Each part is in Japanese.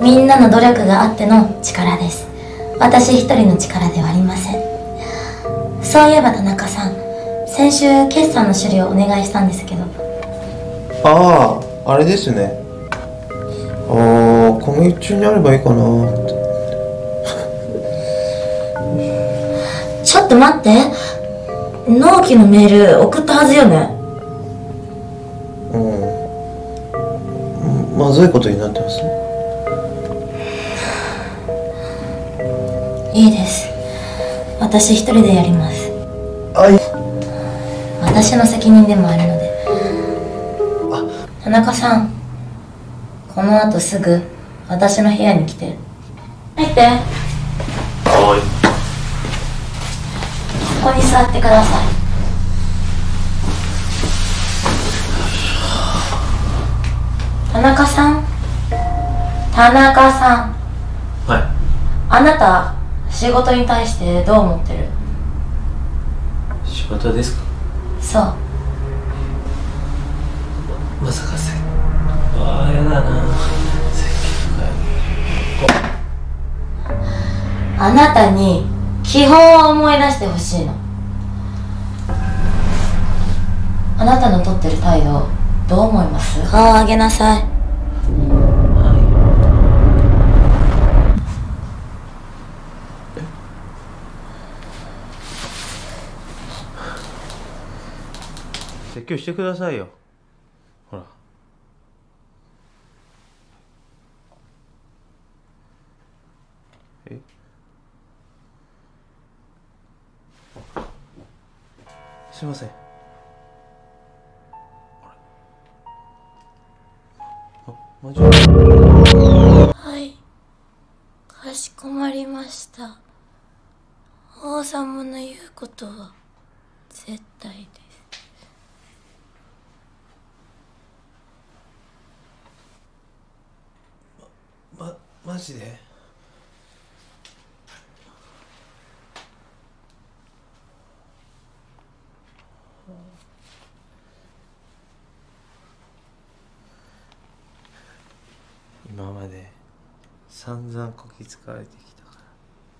みんなの努力があっての力です。私一人の力ではありません。そういえば田中さん先週決算の処理をお願いしたんですけど。あああれですね。ああ今月中にあればいいかな。ちょっと待って。納期のメール送ったはずよね。うん。まずいことになってますいいです。私一人でやります。私の責任でもあるので。田中さんこの後すぐ私の部屋に来て。入って。はい。ここに座ってください。田中さん？田中さん。はい。あなた仕事に対してどう思ってる？仕事ですか？そう。まさかせああやだな。あなたに基本を思い出してほしいの。あなたの取ってる態度どう思います？顔を上げなさい説教してくださいよ。ほら。え？すいません。あれあマジ？はい。かしこまりました。王様の言うことは絶対ですまマジで？今まで散々こき使われてきたか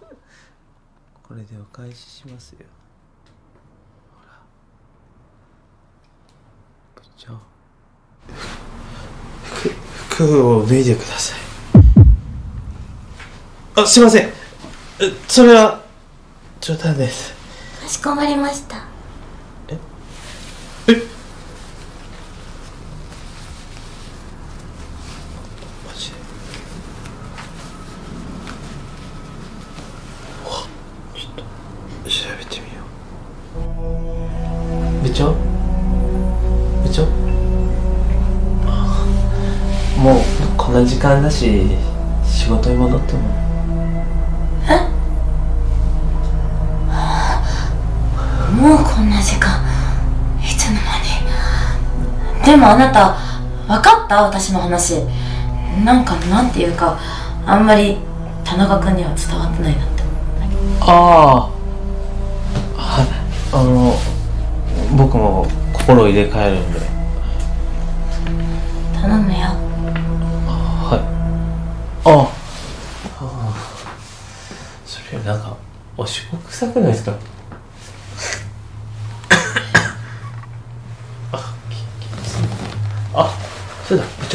ら。これでお返ししますよ。ほら。部長。服服を脱いでください。あすいません。えそれは冗談です。かしこまりました。え？マジ？でわちょっと調べてみよう。部長部長あもうこんな時間だし仕事に戻ってももうこんな時間いつの間に？でもあなた分かった？私の話。なんかなんていうかあんまり田中君には伝わってないなって。ああはいあの僕も心を入れ替えるんで。頼むよ。はい。ああそれなんかおしっこ臭くないですか？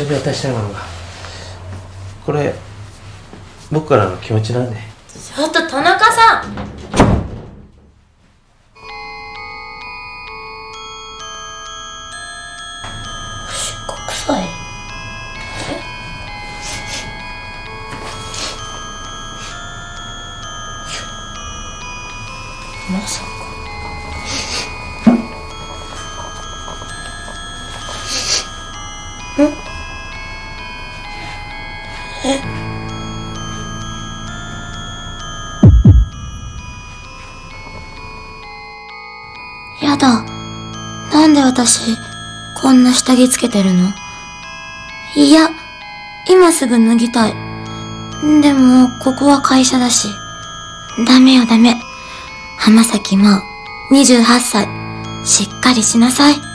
そうだ部長に渡したいものが。これ僕からの気持ちなんで。ちょっと田中さん。まさか。やだ。なんで私、こんな下着つけてるの？いや、今すぐ脱ぎたい。でも、ここは会社だし。ダメよダメ。浜崎真央、28歳。しっかりしなさい。